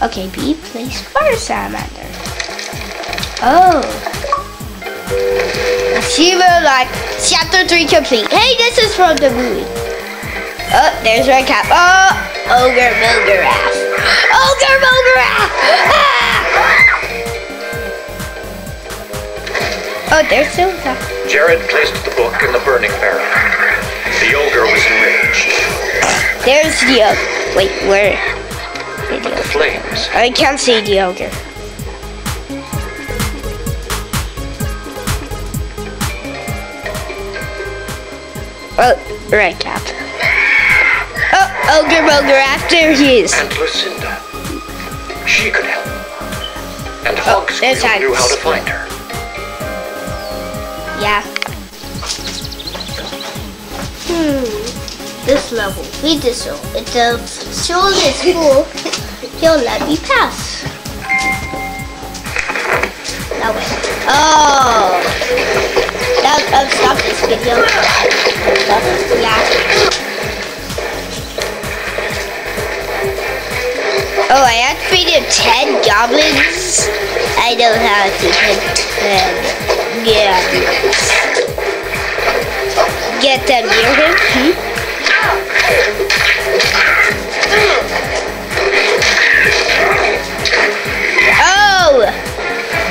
Okay, B plays fire salamander. Oh. Achiever like chapter 3 complete. Hey, this is from the movie. Oh, there's Red Cap. Oh, Ogre Mulgarath. Ogre Mulgarath! Ah! Oh, there's Silva. Jared placed the book in the burning barrel. The ogre was enraged. There's the ogre. Wait, where? The The flames I can't see the ogre. Oh, right, Cap. Oh, Ogre Mulgarath, there he is. and Lucinda. She could help. And Hog Oh, there's Squeal knew how to find her. Yeah. Hmm. This level. Read this one. If the show is full, he'll let me pass. That way. Oh. That, uh, stop this video. Yeah. Oh, I activated 10 goblins. I know how to hit 10 goblins. Get them near him. Hmm?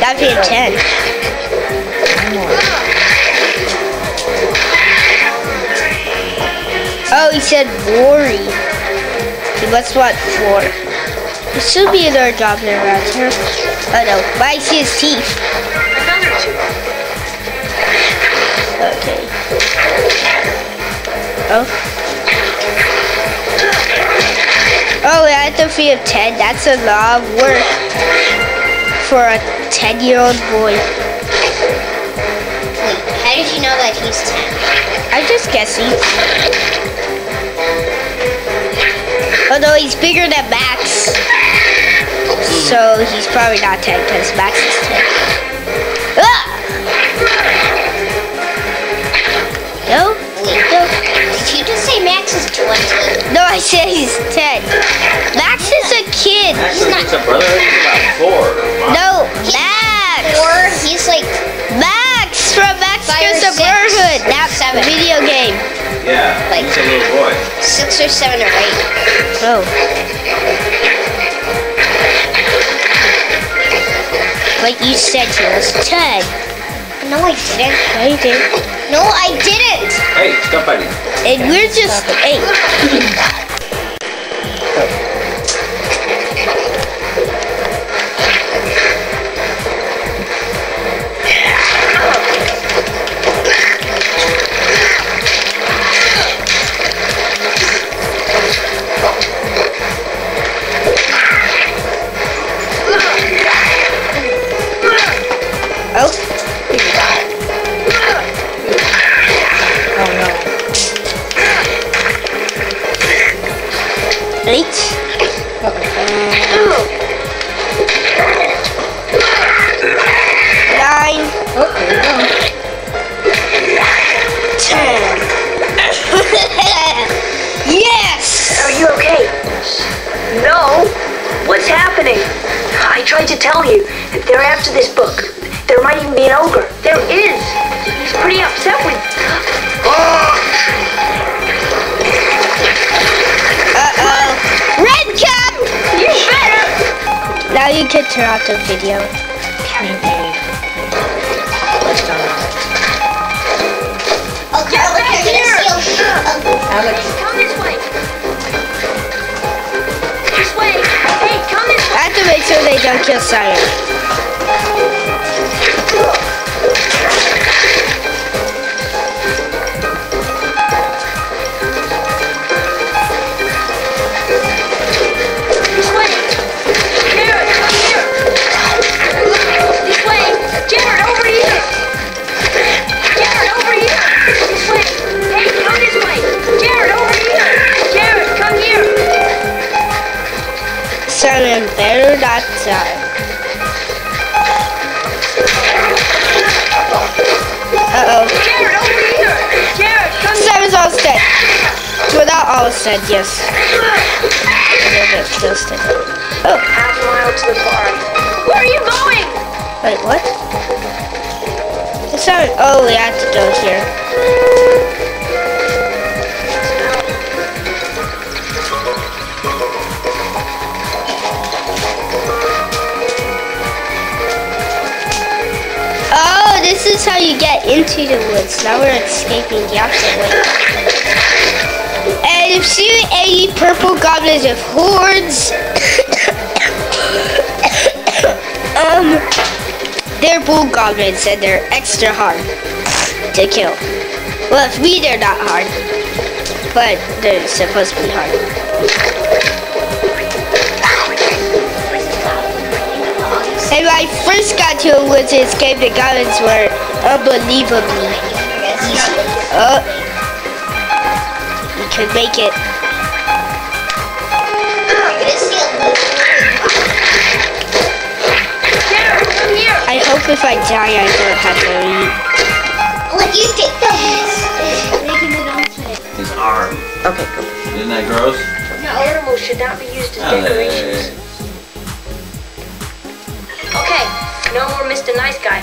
That be a 10. Oh, he said worry. He must want four. There should be another goblin around here. Oh no, but I see his teeth. Okay. Oh. Oh, I have to feed of 10. That's a lot of work for a 10 year old boy. Wait, how did you know that he's 10? I'm just guessing. Although he's bigger than Max. So he's probably not 10 because Max is 10. Ah! No? Wait, No. did you just say Max is 20? No, I said he's boy. 6 or 7 or 8. Oh. Like you said, he was 10. No, I didn't. Yeah, you did. No, I didn't. Hey, stop fighting. And we're just 8. tried to tell you. They're after this book. There might even be an ogre. There is. He's pretty upset with. Uh-oh. Red cap! You better. Now you can turn off the video. Oh, Get look, back to make sure they don't kill Simon. Dead. Well, not almost dead, yes. A little bit close to. Oh, Half mile to the farm. Where are you going? wait, what? It's not. Oh, we have to go here. Oh, this is how you get into the woods. Now we're escaping the opposite way. And if you see any purple goblins with horns, um, they're bull goblins and they're extra hard to kill. Well, if me, they're not hard, but they're supposed to be hard. And when I first got to a woods and escaped, the goblins were unbelievably easy. Oh, we could make it. There, come here. I hope if I die, I don't have to eat. Let you take this. His arm. Okay, go. Isn't that gross? Animals should not be used as Oh, decorations. Okay, no more Mr. Nice Guy.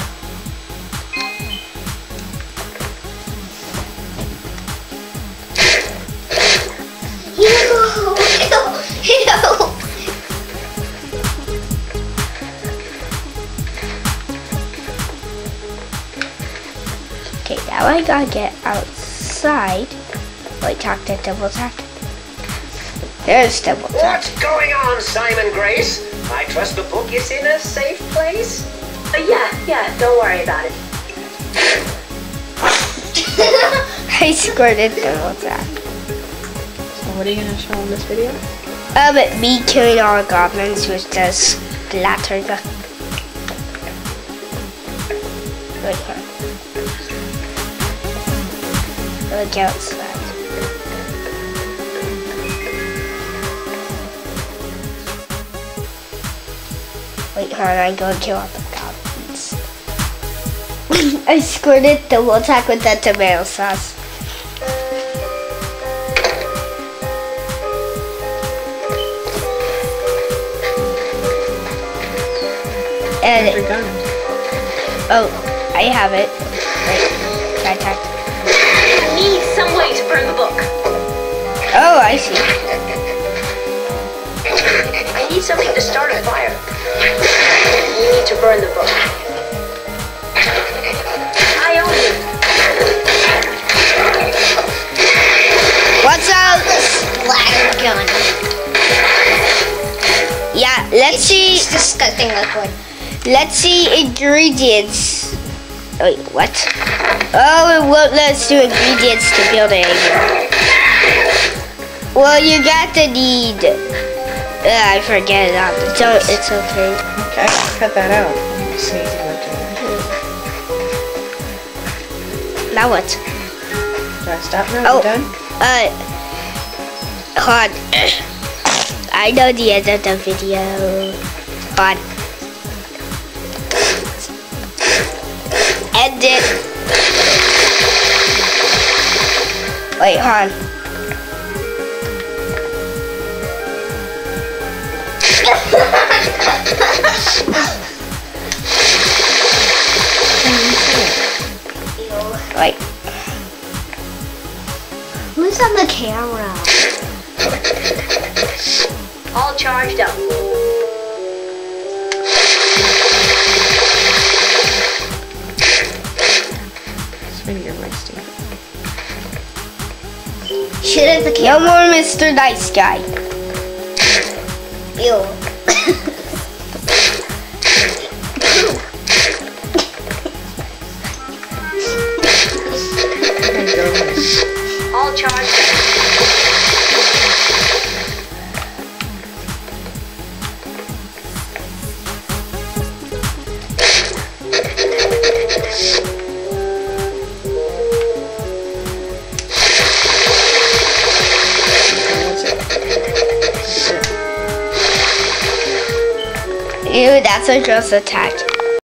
Now I gotta get outside. Wait, talk to double tap. There's double tap. What's going on, Simon Grace? I trust the book is in a safe place. Uh, yeah, yeah, don't worry about it. I squirted double tap. So what are you gonna show in this video? Um, me killing all the goblins with the splatter gun. Wait, huh? Look outside. Wait, hold on, I go kill all the goblins. I squirted double attack with that tomato sauce. And Oh, I have it. I see. I need something to start a fire. You need to burn the book. I own you. What's up? Splatter gun. Yeah, let's see. It's disgusting liquid. Let's see ingredients. Wait, what? Oh, it won't let us do ingredients to build it anymore. Well, you got the need. Uh, I forget it. all. It's, o- it's okay. Okay, cut that out. I'm sneezing right there. Now what? Do I stop now? Oh. You done? Uh, hold on. I know the end of the video. Hold on. End it. Wait, hold on. Wait. Who's on the camera? All charged up. Sweetie, you're wasting. Shoot at the No camera. more Mr. Nice Guy. Ew. All charged Ew, that's a gross attack.